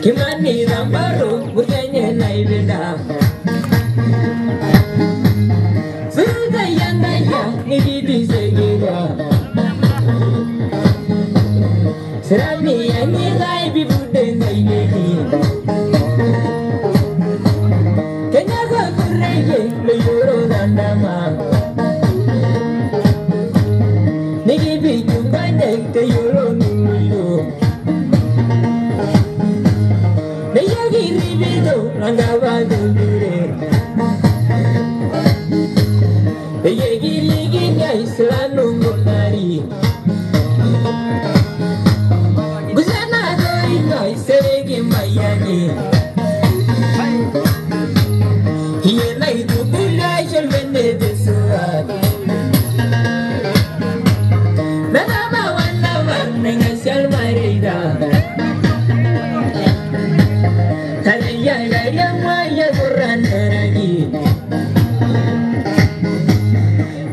Kimani nang baru Bukannya nai beda Sudah yang daya Ngidi di segira Serami yang nilai Bibu dan nai ngidi Kenya kau kurege Luyuru dan damang Nigi bijung bandek Te yuru nunggu வெய்யகிரி வீதோ ரங்கவாதுரே வெய்யகிரி கிங்கை சிலானு முன்னாரி குஜானா கோரிங்கை செரேகி Mayani. என்னை துப்புலாய் சொல்வென்னே திசுவானி.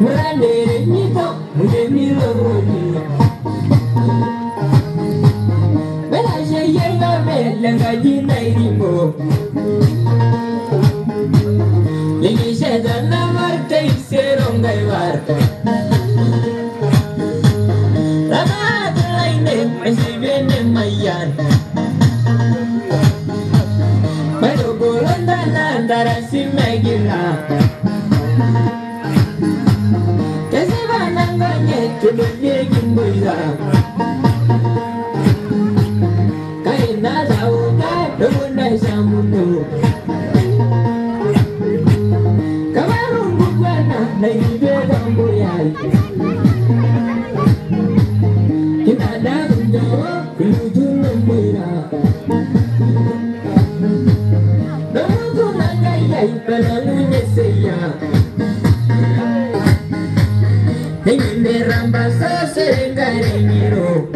Murande renyito muje miro roni. Bela sheye ga bela ga jina irimo. Ligi sheda na marte iseron gaivar. Ramadalaine masibene mayan. Pero golonda na darasi megila. Kese bananganye tulunye gimbuya. Kaina lauka doguna shamunu. Kamarungu bwana na ibe gambuyai. Kinada kunjo kulutu numbuira. Nengine ramba so serengare miro.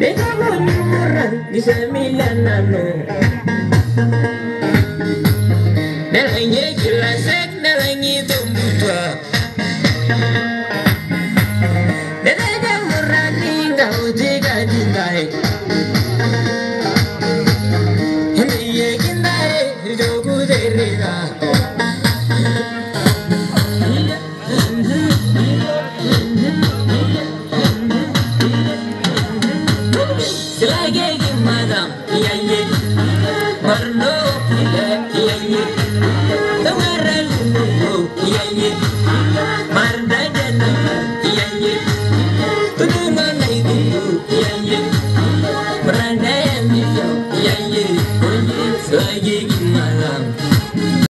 Nega boni muran bisa milanano. Nelangi kilasek nelangi tumbutwa. Yaye.